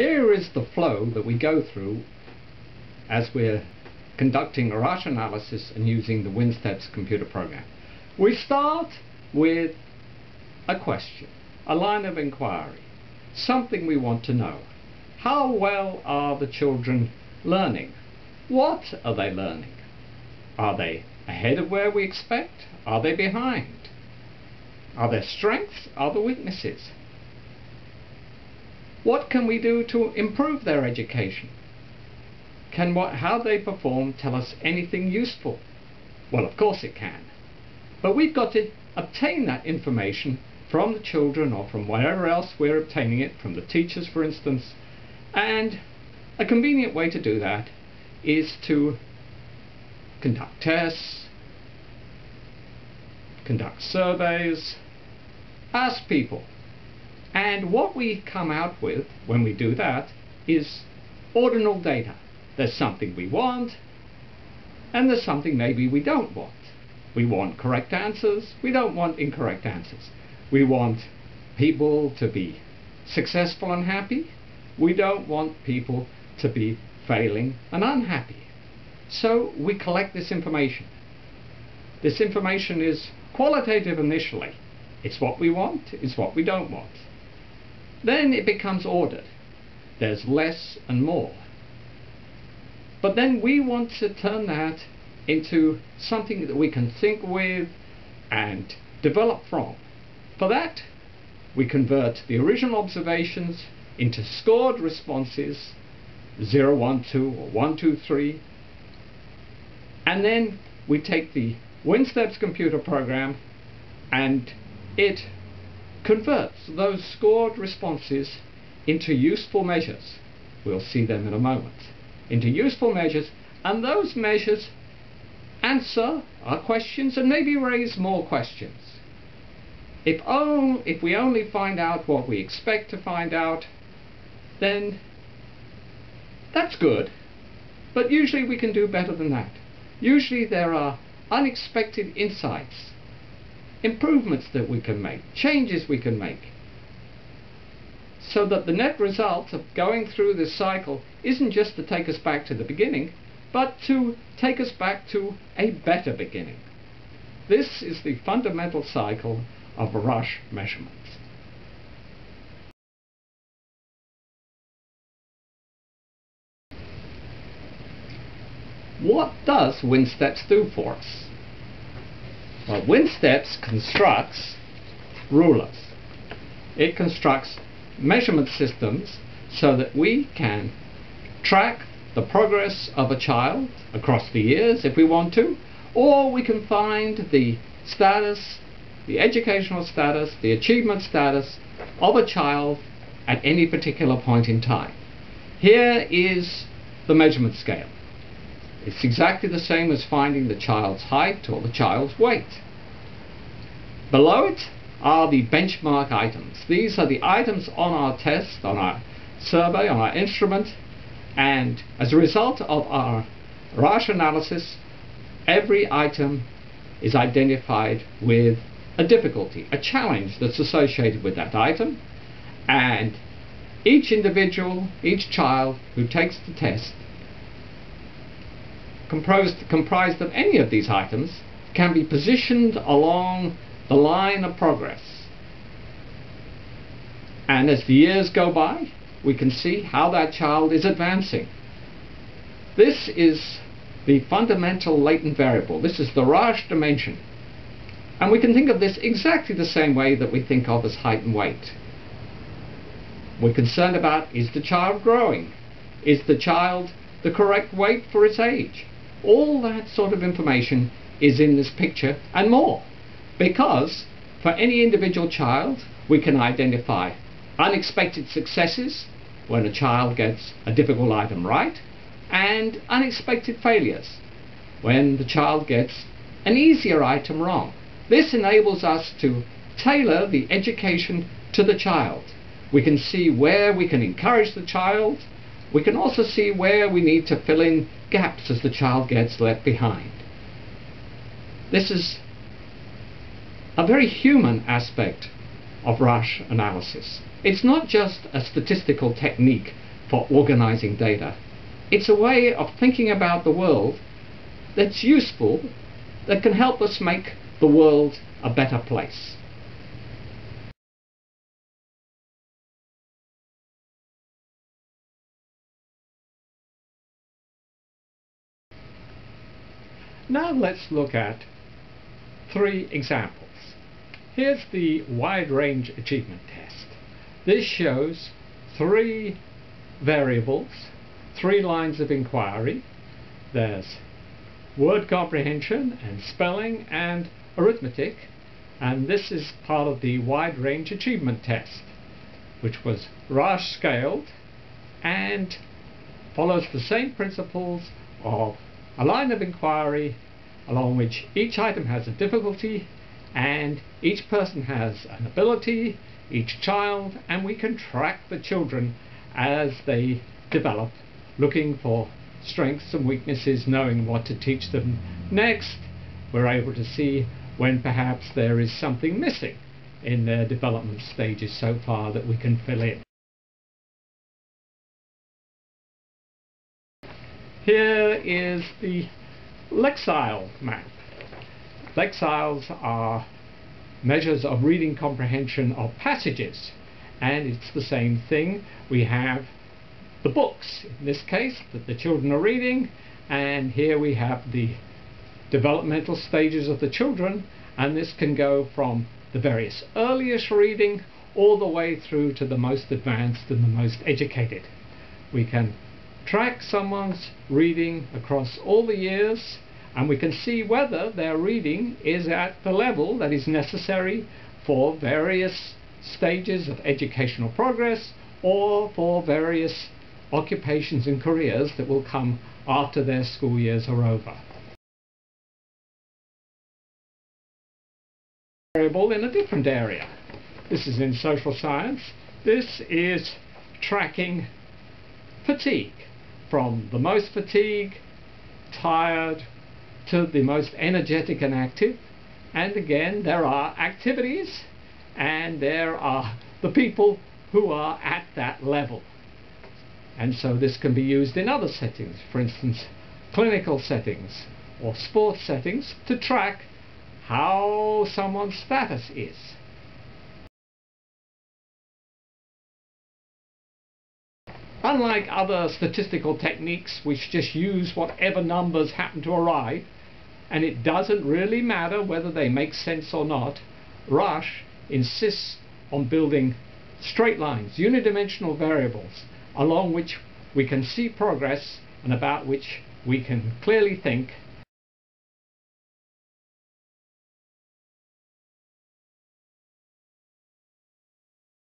Here is the flow that we go through as we're conducting a Rasch analysis and using the WinSteps computer program. We start with a question, a line of inquiry, something we want to know. How well are the children learning? What are they learning? Are they ahead of where we expect? Are they behind? Are there strengths? Are there weaknesses? What can we do to improve their education? Can what, how they perform tell us anything useful? Well, of course it can. But we've got to obtain that information from the children or from wherever else we're obtaining it, from the teachers for instance, and a convenient way to do that is to conduct tests, conduct surveys, ask people. And what we come out with when we do that is ordinal data. There's something we want, and there's something maybe we don't want. We want correct answers, we don't want incorrect answers. We want people to be successful and happy, we don't want people to be failing and unhappy. So we collect this information. This information is qualitative initially. It's what we want, it's what we don't want. Then it becomes ordered. There's less and more. But then we want to turn that into something that we can think with and develop from. For that, we convert the original observations into scored responses 0, 1, 2 or 1, 2, 3 and then we take the WinSteps computer program and it converts those scored responses into useful measures. We'll see them in a moment. Into useful measures and those measures answer our questions and maybe raise more questions. If, only, if we only find out what we expect to find out, then that's good. But usually we can do better than that. Usually there are unexpected insights, improvements that we can make, changes we can make. So that the net result of going through this cycle isn't just to take us back to the beginning, but to take us back to a better beginning. This is the fundamental cycle of Rasch measurements. What does WinSteps do for us? Uh, well, WinSteps constructs rulers. It constructs measurement systems so that we can track the progress of a child across the years if we want to, or we can find the status, the educational status, the achievement status of a child at any particular point in time. Here is the measurement scale. It's exactly the same as finding the child's height or the child's weight. Below it are the benchmark items. These are the items on our test, on our survey, on our instrument, and as a result of our Rasch analysis, every item is identified with a difficulty, a challenge that's associated with that item, and each individual, each child who takes the test composed, comprised of any of these items can be positioned along the line of progress. And as the years go by, we can see how that child is advancing. This is the fundamental latent variable. This is the Rasch dimension. And we can think of this exactly the same way that we think of as height and weight. We're concerned about is the child growing? Is the child the correct weight for its age? All that sort of information is in this picture and more. Because for any individual child, we can identify unexpected successes when a child gets a difficult item right, and unexpected failures when the child gets an easier item wrong. This enables us to tailor the education to the child. We can see where we can encourage the child we can also see where we need to fill in gaps as the child gets left behind. This is a very human aspect of Rasch analysis. It's not just a statistical technique for organizing data. It's a way of thinking about the world that's useful, that can help us make the world a better place. Now let's look at three examples. Here's the wide range achievement test. This shows three variables, three lines of inquiry. There's word comprehension and spelling and arithmetic and this is part of the wide range achievement test which was Rasch scaled and follows the same principles of a line of inquiry along which each item has a difficulty and each person has an ability, each child, and we can track the children as they develop, looking for strengths and weaknesses, knowing what to teach them next. We're able to see when perhaps there is something missing in their development stages so far that we can fill in. Here is the Lexile map. Lexiles are measures of reading comprehension of passages and it's the same thing. We have the books, in this case, that the children are reading and here we have the developmental stages of the children and this can go from the various earliest reading all the way through to the most advanced and the most educated. We can track someone's reading across all the years and we can see whether their reading is at the level that is necessary for various stages of educational progress or for various occupations and careers that will come after their school years are over. Variable in a different area. This is in social science. This is tracking fatigue from the most fatigued, tired, to the most energetic and active. And again, there are activities and there are the people who are at that level. And so this can be used in other settings, for instance, clinical settings or sports settings to track how someone's status is. Unlike other statistical techniques which just use whatever numbers happen to arrive, and it doesn't really matter whether they make sense or not, Rasch insists on building straight lines, unidimensional variables, along which we can see progress and about which we can clearly think